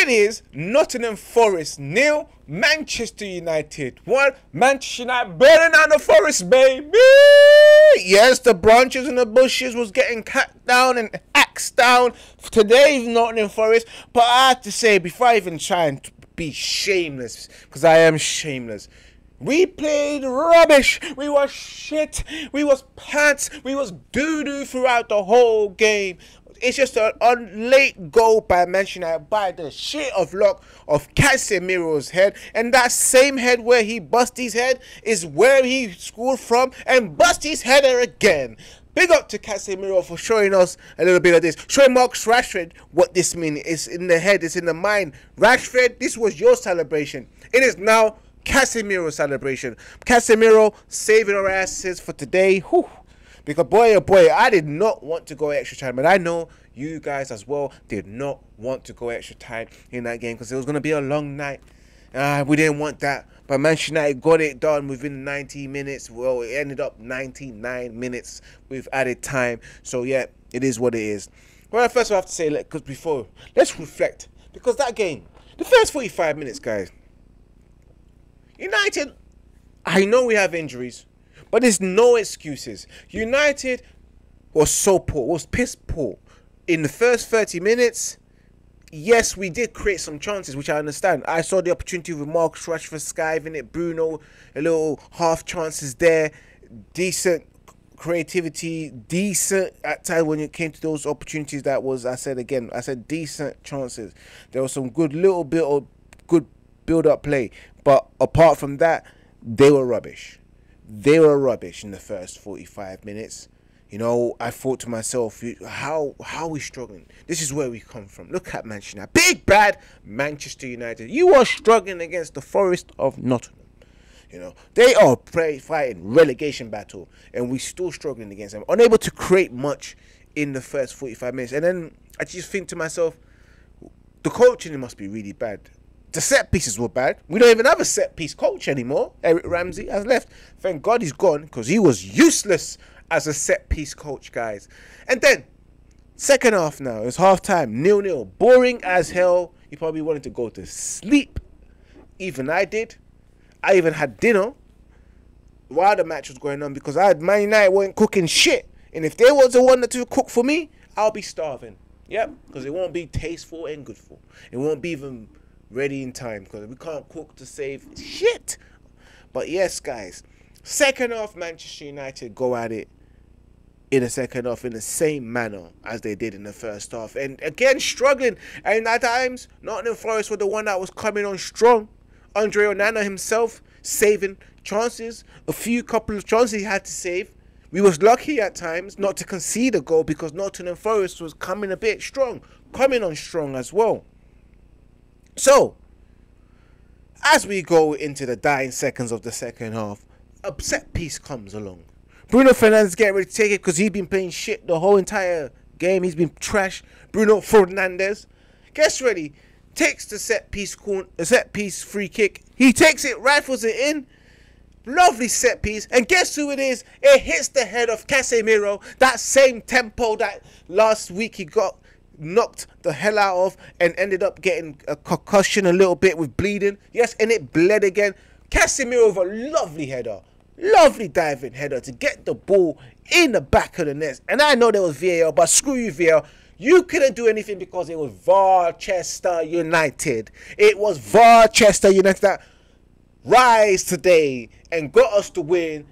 It is Nottingham Forest nil, Manchester United one. Manchester United burning down the Forest, baby. Yes, the branches and the bushes was getting cut down and axed down today's Nottingham Forest. But I have to say, before I even try and be shameless, because I am shameless. We played rubbish. We was shit. We was pants. We was doo doo throughout the whole game. It's just a, a late goal by Manchester United by the shit of luck of Casemiro's head. And that same head where he bust his head is where he scored from and bust his header again. Big up to Casemiro for showing us a little bit of this. Showing Marcus Rashford what this means. It's in the head, it's in the mind. Rashford, this was your celebration. It is now Casemiro celebration. Casemiro saving our asses for today. Whew. Because boy oh boy, I did not want to go extra time, and I know you guys as well did not want to go extra time in that game because it was gonna be a long night. Uh, we didn't want that. But Manchester United got it done within 90 minutes. Well, it ended up 99 minutes with added time. So yeah, it is what it is. Well, first I have to say, because before, let's reflect. Because that game, the first 45 minutes, guys, United, I know we have injuries, but there's no excuses. United was so poor, was piss poor. In the first 30 minutes, yes, we did create some chances, which I understand. I saw the opportunity with Marcus Rashford skiving it, Bruno, a little half chances there, decent creativity, decent at times when it came to those opportunities. That was, I said again, I said decent chances. There was some good little bit of good build up play, but apart from that, they were rubbish. They were rubbish in the first 45 minutes. You know, I thought to myself, how how are we struggling? This is where we come from. Look at Manchester. Big bad Manchester United. You are struggling against the Forest of Nottingham. You know, they are play, fighting relegation battle, and we're still struggling against them. Unable to create much in the first 45 minutes. And then I just think to myself, the coaching must be really bad. The set pieces were bad. We don't even have a set piece coach anymore. Eric Ramsay has left. Thank God he's gone because he was useless as a set piece coach, guys. And then, second half now, it's half time, nil nil. Boring as hell. You probably wanted to go to sleep. Even I did. I even had dinner while the match was going on because I had Man United weren't cooking shit. And if they was the one to cook for me, I'll be starving. Yep, because it won't be tasteful and good for. It won't be even ready in time because we can't cook to save shit. But yes, guys, second half, Manchester United go at it in the second half in the same manner as they did in the first half. And again, struggling. And at times, Nottingham Forest were the one that was coming on strong. Andre Onana himself saving chances. A few couple of chances he had to save. We was lucky at times not to concede a goal because Nottingham Forest was coming a bit strong. Coming on strong as well. So, as we go into the dying seconds of the second half, a set piece comes along. Bruno Fernandes getting ready to take it because he's been playing shit the whole entire game. He's been trash. Bruno Fernandes gets ready, takes the set piece, a set piece free kick. He takes it, rifles it in. Lovely set piece, and guess who it is? It hits the head of Casemiro. That same tempo that last week he got knocked the hell out of and ended up getting a concussion a little bit with bleeding. Yes, and it bled again. Casemiro with a lovely header. Lovely diving header to get the ball in the back of the net. And I know there was VAR, but screw you, VAR. You couldn't do anything because it was Varchester United. It was Varchester United that rise today and got us to win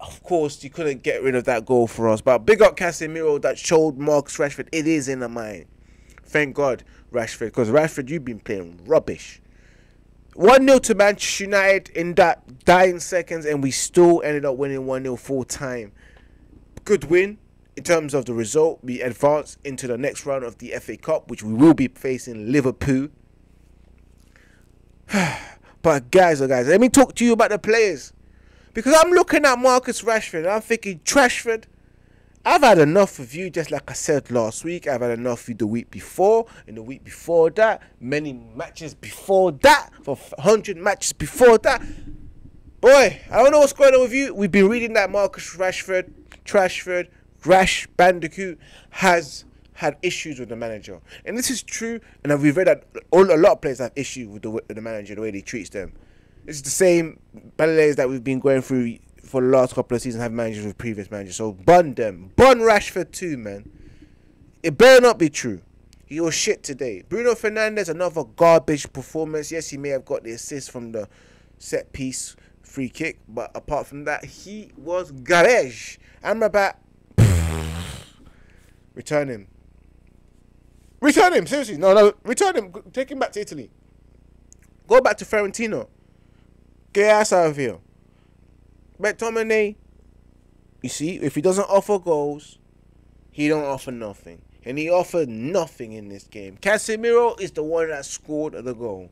of course, you couldn't get rid of that goal for us. But big up Casemiro that showed Marcus Rashford it is in the mind. Thank God, Rashford, because Rashford, you've been playing rubbish. 1 0 to Manchester United in that dying seconds, and we still ended up winning 1 0 full time. Good win in terms of the result. We advance into the next round of the FA Cup, which we will be facing Liverpool. but, guys, oh, guys, let me talk to you about the players. Because I'm looking at Marcus Rashford and I'm thinking, Trashford, I've had enough of you, just like I said last week. I've had enough of you the week before, and the week before that, many matches before that, for 100 matches before that. Boy, I don't know what's going on with you. We've been reading that Marcus Rashford, Trashford, Rash Bandicoot has had issues with the manager, and this is true. And we've read that a lot of players have issues with the, with the manager, the way he treats them. It's the same players that we've been going through for the last couple of seasons, have managers with previous managers. So bun them, bun Rashford too, man. It better not be true. He was shit today. Bruno Fernandes, another garbage performance. Yes, he may have got the assist from the set piece free kick, but apart from that, he was garbage. Amrabat, return him. Return him, seriously. No, no, return him. Take him back to Italy. Go back to Fiorentino. Get ass out of here. McTominay, you see, if he doesn't offer goals, he don't offer nothing. And he offered nothing in this game. Casemiro is the one that scored the goal.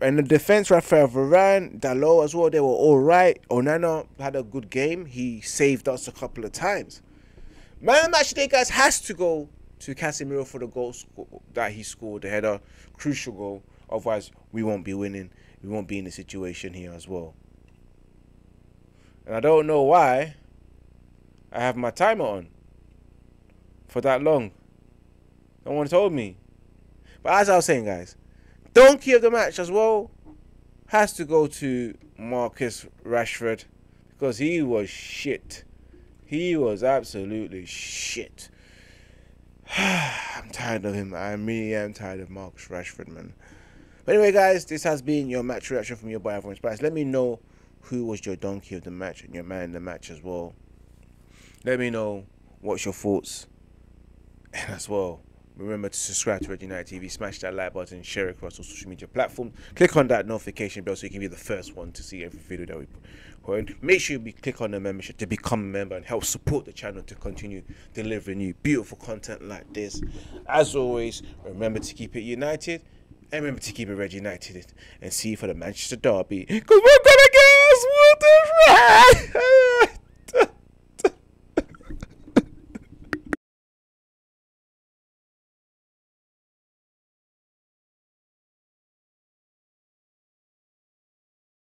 And the defense, Rafael Varane, Dalot as well, they were all right. Onana had a good game. He saved us a couple of times. Man of match today, guys, has to go to Casemiro for the goal that he scored, the header, crucial goal. Otherwise, we won't be winning. We won't be in the situation here as well. And I don't know why I have my timer on for that long. No one told me. But as I was saying, guys, donkey of the match as well has to go to Marcus Rashford because he was shit. He was absolutely shit. I'm tired of him. I really am tired of Marcus Rashford, man. But anyway, guys, this has been your match reaction from your boy Ivorian Spice. Let me know who was your donkey of the match and your man in the match as well. Let me know what's your thoughts. And as well, remember to subscribe to Red United TV, smash that like button, share it across all social media platforms. Click on that notification bell so you can be the first one to see every video that we put. Make sure you click on the membership to become a member and help support the channel to continue delivering you beautiful content like this. As always, remember to keep it united and remember to keep it Red United and see you for the Manchester Derby. Because we're gonna get What the